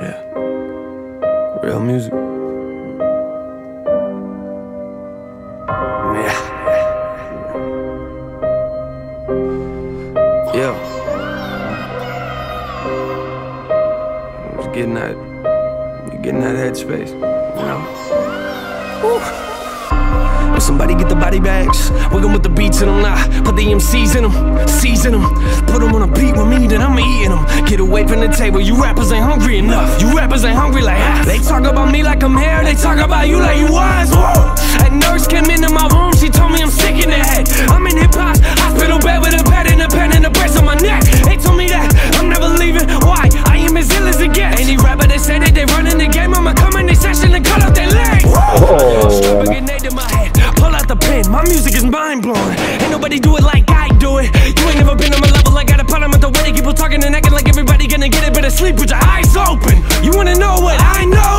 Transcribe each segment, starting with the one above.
Yeah. Real music. Yeah. Yeah. I was getting that, You getting that headspace, you know? Woo. Somebody get the body bags. Wiggin' with the beats in them, nah. Put the MCs in them, season them. Put them on a beat with me, then I'm eating them. Get away from the table, you rappers ain't hungry enough. You rappers ain't hungry like us. They talk about me like I'm here, they talk about you like you was. Whoa. A nurse came into my room, she told me I'm sick in the head. I'm in hip hop, hospital bed with a pad and a pen and a brace on my neck. They told me that I'm never leaving. Why? I am as ill as it gets. Any rapper that say that they running the game, I'ma come in the session and cut off their legs. Oh, Strap a grenade to my head. Pull out the pen. My music is mind blowing. Ain't nobody do it like I do it. You ain't never been on my level. I got a problem with the way people talking and acting like gonna get it. Better sleep with your eyes open. You wanna know what I noticed?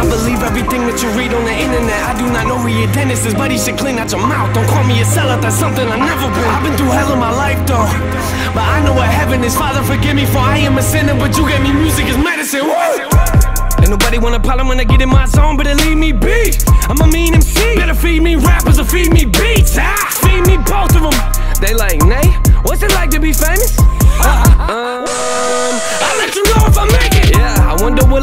Not believe everything that you read on the internet. I do not know who your dentist is, but he should clean out your mouth. Don't call me a sellout, that's something I've never been. I've been through hell in my life though. But I know what heaven is. Father, forgive me for I am a sinner, but you gave me music as medicine. Woo! Ain't nobody want a problem when I get in my zone, but better leave me be. I'm a mean MC. Better feed me rappers or feed me beats. Ah, feed me both of them. They like, Nate, what's it like to be famous?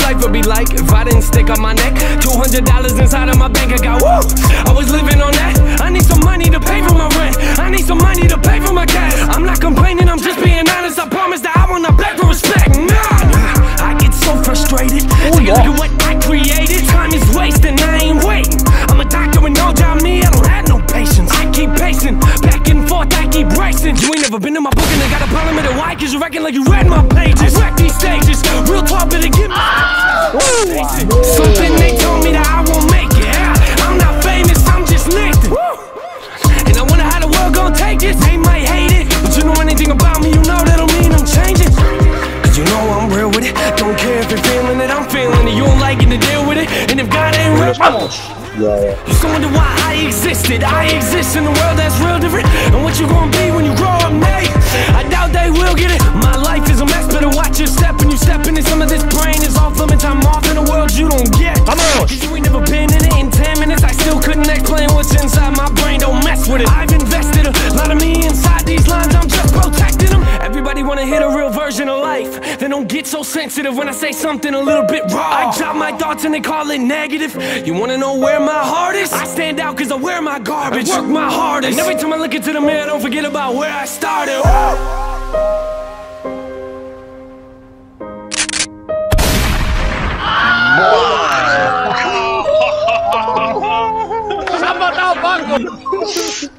Life would be like if I didn't stick on my neck. $200 inside of my bank account. Woo! I was living on that. I need some money to pay for my rent. I need some money to pay for my gas. I'm not complaining, I'm just being honest. I promise that I will not beg for respect. Nah, I get so frustrated. Take a look at what I created. Time is wasting, I ain't waiting. I'm a doctor with no job, me, I don't have no patience. I keep pacing, back and forth, I keep racing. You ain't never been my book and I got a problem with it. Why? Cause you reckon like you read my pages. I wreck these stages, real I'm real with it. Don't care if you're feeling it, I'm feeling it. You don't like it to deal with it. And if God ain't real, Yeah, yeah. you still wonder why I existed. I exist in a world that's real different. And what you gonna be when you grow up, mate? I doubt they will get it. My life is a mess, better watch your step when you step into some of this brain is off limits. I'm off in a world you don't get. Come on. Cause you ain't never been in it in 10 minutes. I still couldn't explain what's inside my brain. Don't mess with it. I've version of life. They don't get so sensitive when I say something a little bit raw. I drop my thoughts and they call it negative. You wanna know where my heart is? I stand out cause I wear my garbage. I Work my hardest. And every time I look into the mirror, don't forget about where I started. Saan ba tao, Paco?